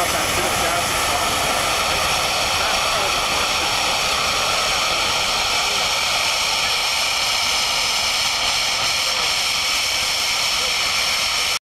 about that.